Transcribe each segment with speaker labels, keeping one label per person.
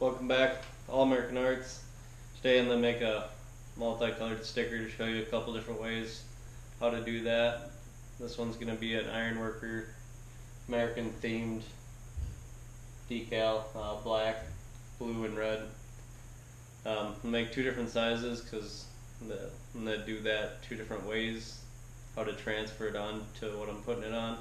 Speaker 1: Welcome back, All American Arts. Today I'm going to make a multicolored sticker to show you a couple different ways how to do that. This one's going to be an ironworker American themed decal, uh, black, blue, and red. Um, I'll make two different sizes because I'm going to do that two different ways, how to transfer it on to what I'm putting it on.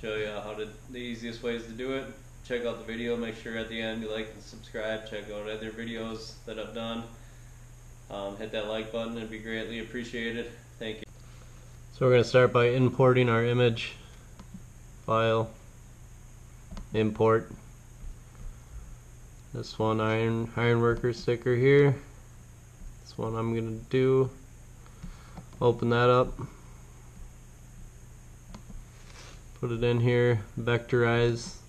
Speaker 1: Show you how to the easiest ways to do it check out the video. Make sure at the end you like and subscribe. Check out other videos that I've done. Um, hit that like button. It'd be greatly appreciated. Thank you. So we're going to start by importing our image file. Import. This one iron ironworker sticker here. This one I'm going to do. Open that up. Put it in here. Vectorize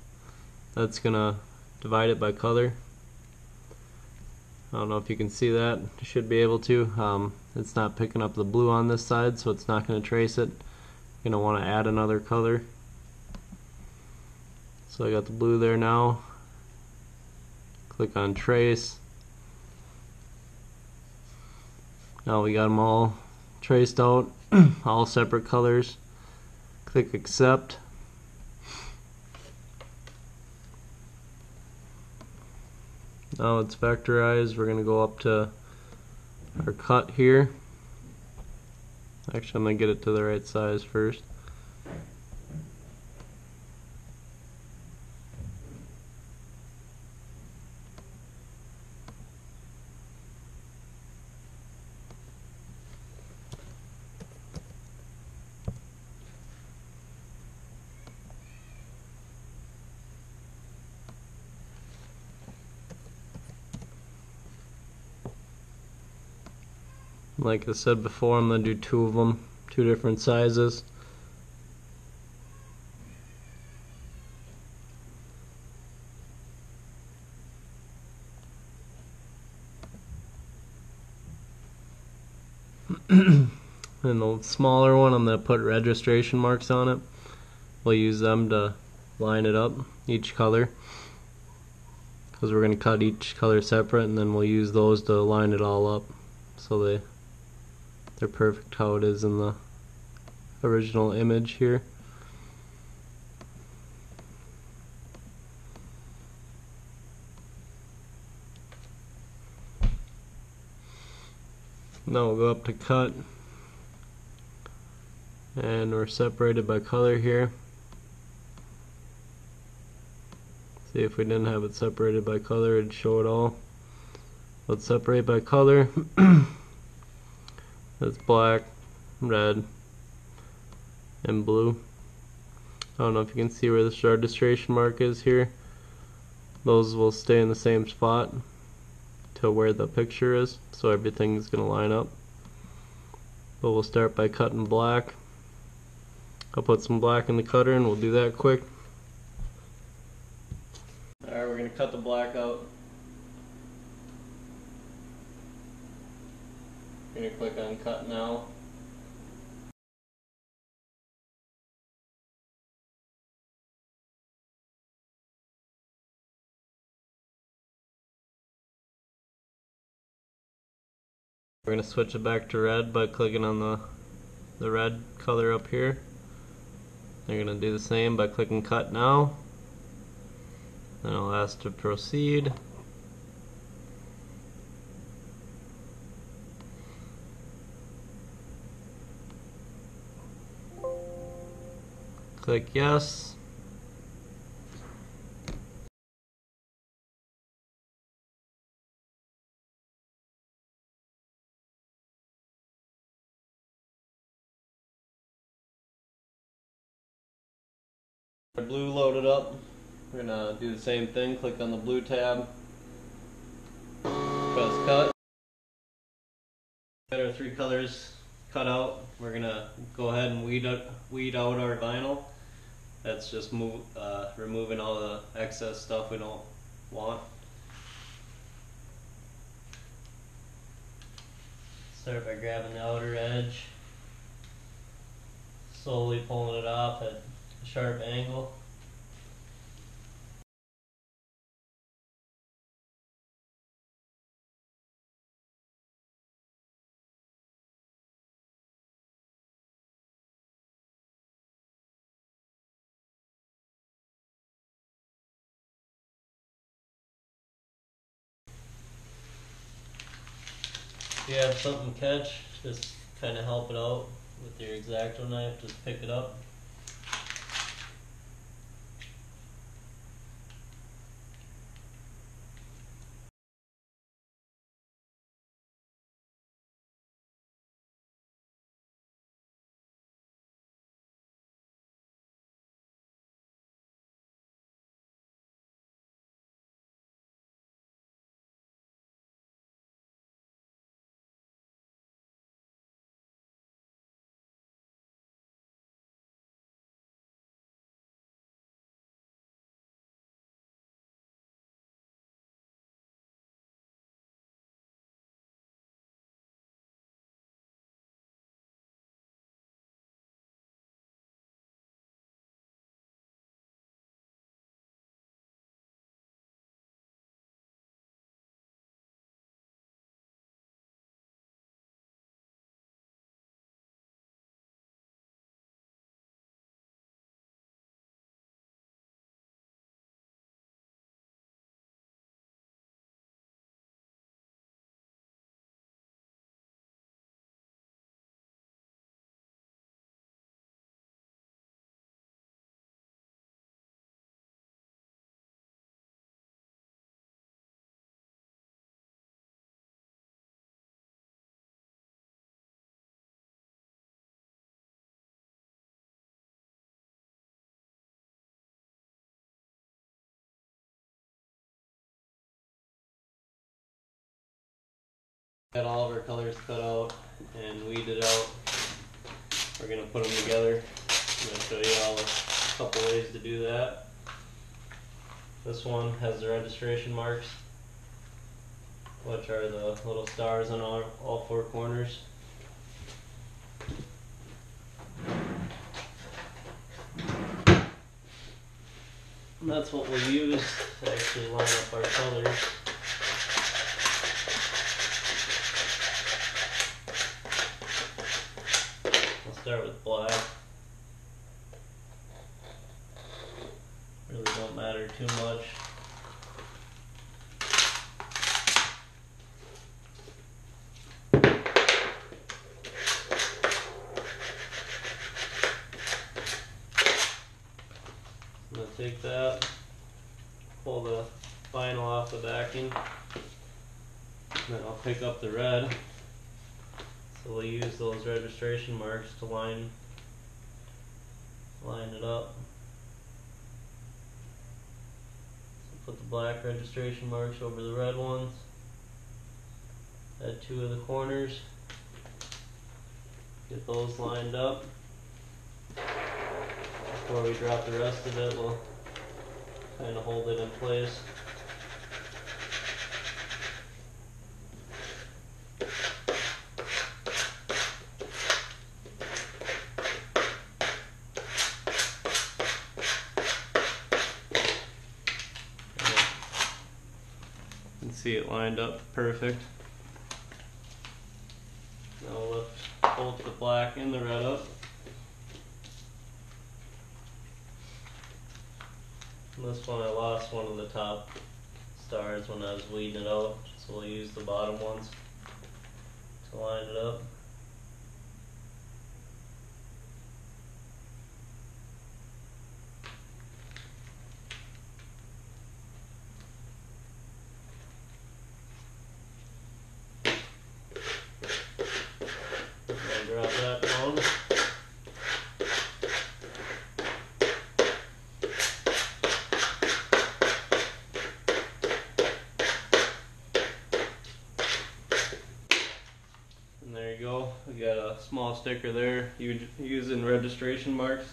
Speaker 1: that's gonna divide it by color. I don't know if you can see that. You should be able to. Um, it's not picking up the blue on this side so it's not going to trace it. You're to want to add another color. So I got the blue there now. Click on trace. Now we got them all traced out all separate colors. Click accept Now it's vectorized. We're going to go up to our cut here. Actually, I'm to get it to the right size first. Like I said before, I'm going to do two of them, two different sizes. and the smaller one, I'm going to put registration marks on it. We'll use them to line it up, each color. Because we're going to cut each color separate and then we'll use those to line it all up so they they're perfect how it is in the original image here. Now we'll go up to cut and we're separated by color here. See if we didn't have it separated by color it'd show it all. Let's separate by color. That's black, red, and blue. I don't know if you can see where the registration mark is here. Those will stay in the same spot to where the picture is, so everything's going to line up. But we'll start by cutting black. I'll put some black in the cutter and we'll do that quick. Alright, we're going to cut the black out. I'm going to click on cut now. We're going to switch it back to red by clicking on the, the red color up here. You're going to do the same by clicking cut now. Then I'll ask to proceed. Click yes. Blue loaded up. We're gonna do the same thing. Click on the blue tab. Press cut. Got our three colors cut out. We're gonna go ahead and weed out, weed out our vinyl. That's just move, uh, removing all the excess stuff we don't want. Start by grabbing the outer edge, slowly pulling it off at a sharp angle. You have something catch, just kind of help it out with your X-Acto knife, just pick it up. Got all of our colors cut out and weeded out. We're gonna put them together. I'm gonna show you all a couple ways to do that. This one has the registration marks, which are the little stars on all, all four corners. And that's what we'll use to actually line up our colors. Start with black. Really don't matter too much. I'm gonna take that, pull the vinyl off the backing, and then I'll pick up the red. So we'll use those registration marks to line line it up. So put the black registration marks over the red ones. Add two of the corners. Get those lined up. Before we drop the rest of it, we'll kind of hold it in place. See it lined up perfect. Now we'll lift both the black and the red up. This one I lost one of the top stars when I was weeding it out, so we'll use the bottom ones to line it up. That. And there you go. We got a small sticker there using registration marks.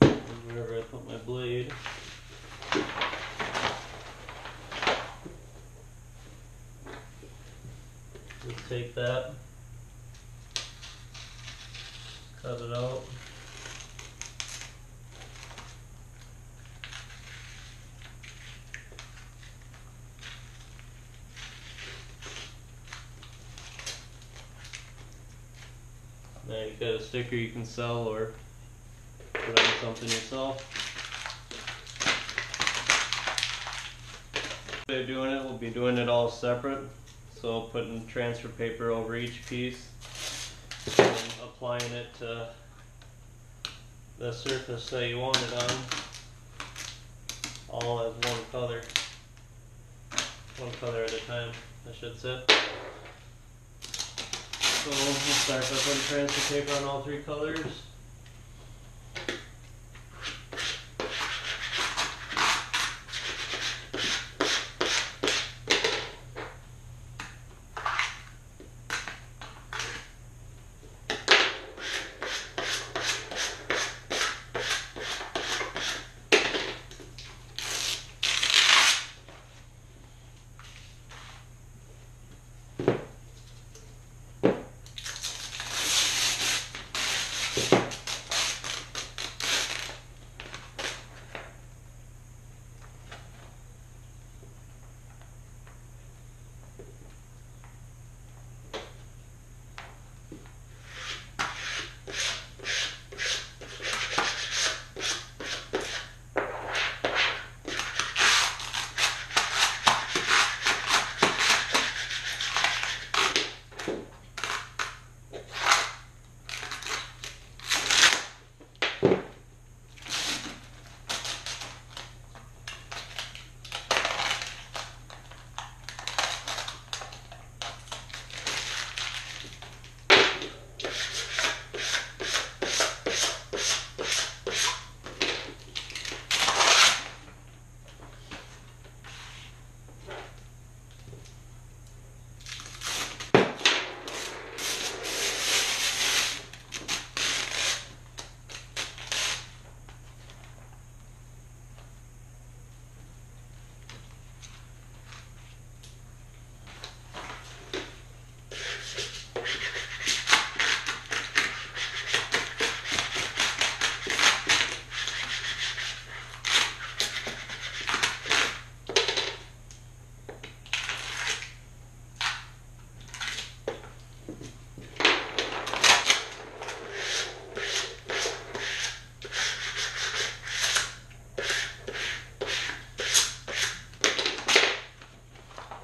Speaker 1: And Wherever I put my blade. Just take that, cut it out. Now you've got a sticker you can sell or put on something yourself. of doing it, we'll be doing it all separate. So putting transfer paper over each piece and applying it to the surface that you want it on. All as one color. One color at a time, I should say. So we'll start by putting transfer paper on all three colors.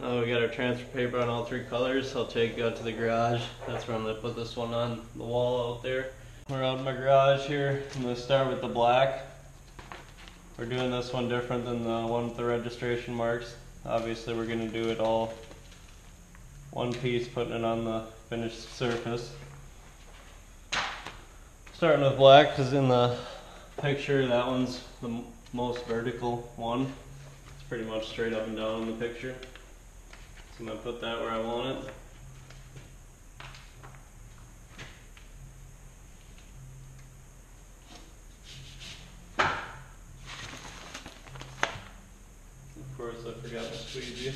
Speaker 1: Now we got our transfer paper on all three colors. I'll take you out to the garage. That's where I'm gonna put this one on the wall out there. We're out in my garage here. I'm gonna start with the black. We're doing this one different than the one with the registration marks. Obviously we're gonna do it all one piece, putting it on the finished surface. Starting with black, because in the picture that one's the most vertical one. It's pretty much straight up and down in the picture. I'm gonna put that where I want it. Of course, I forgot my squeegee.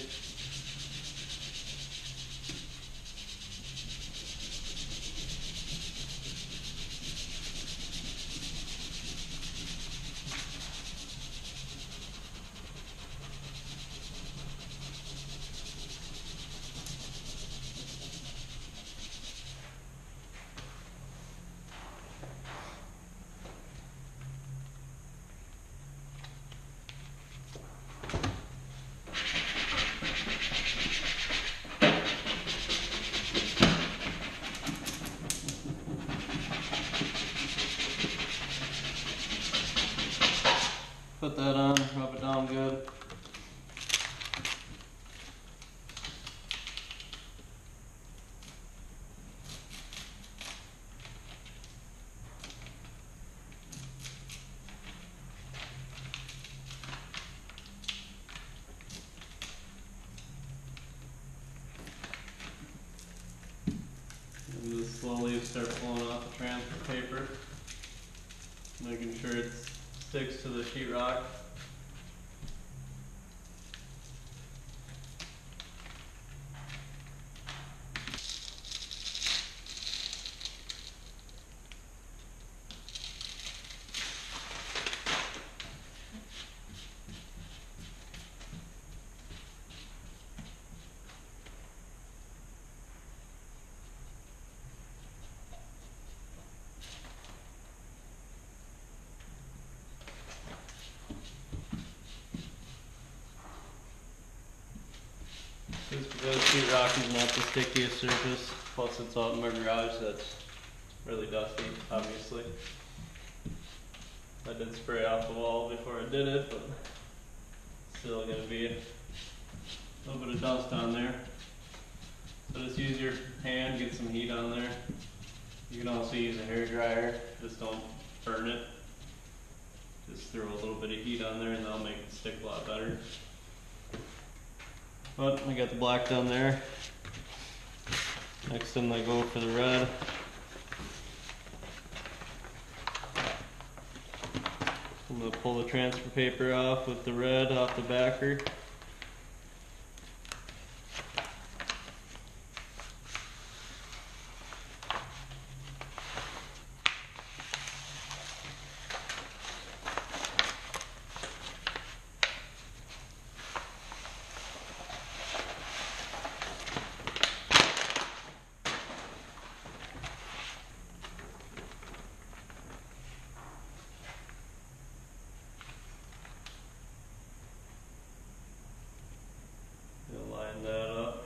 Speaker 1: Put that on, rub it down good. And just slowly start pulling off the transfer paper. Making sure it sticks to the sheetrock. Just because sheetrock is not the stickiest surface, plus it's out in my garage that's really dusty, obviously. I did spray off the wall before I did it, but still gonna be a little bit of dust on there. So just use your hand, get some heat on there. You can also use a hair dryer, just don't burn it. Just throw a little bit of heat on there and that'll make it stick a lot better. But I got the black done there. Next thing I go for the red. I'm gonna pull the transfer paper off with the red off the backer. Gonna line that up.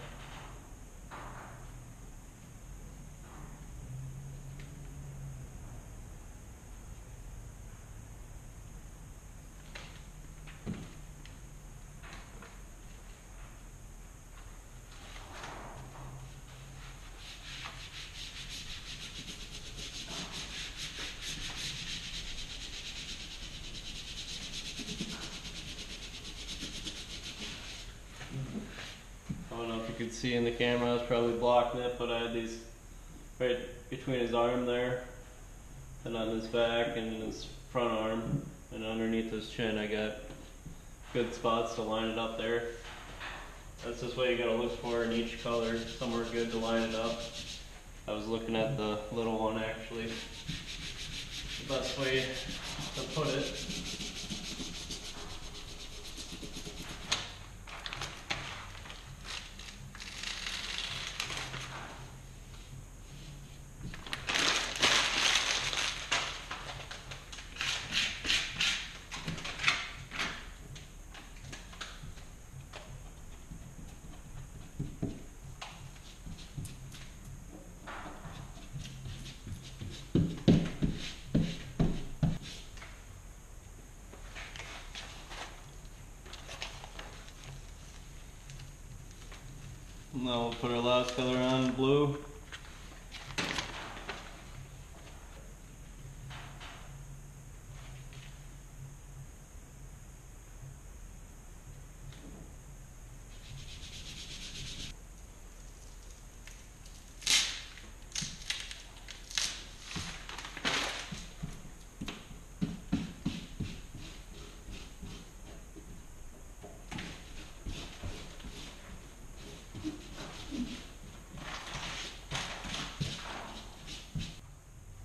Speaker 1: I don't know if you could see in the camera, I was probably blocking it, but I had these right between his arm there, and on his back and his front arm, and underneath his chin, I got good spots to line it up there. That's just what you gotta look for in each color, somewhere good to line it up. I was looking at the little one actually. The best way to put it. Now we'll put our last color on, blue.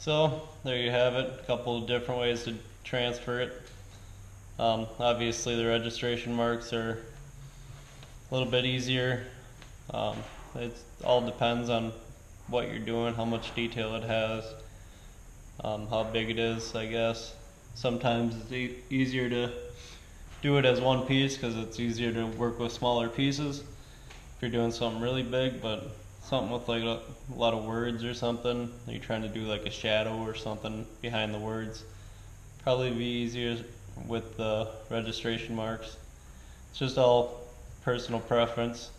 Speaker 1: So there you have it. A couple of different ways to transfer it. Um, obviously, the registration marks are a little bit easier. Um, it all depends on what you're doing, how much detail it has, um, how big it is. I guess sometimes it's e- easier to do it as one piece because it's easier to work with smaller pieces. If you're doing something really big, but something with like a, a lot of words or something. You're trying to do like a shadow or something behind the words. Probably be easier with the registration marks. It's just all personal preference.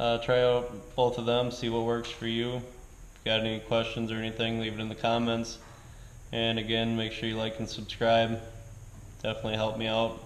Speaker 1: Uh, try out both of them, see what works for you. If you got any questions or anything, leave it in the comments. And again, make sure you like and subscribe. Definitely help me out.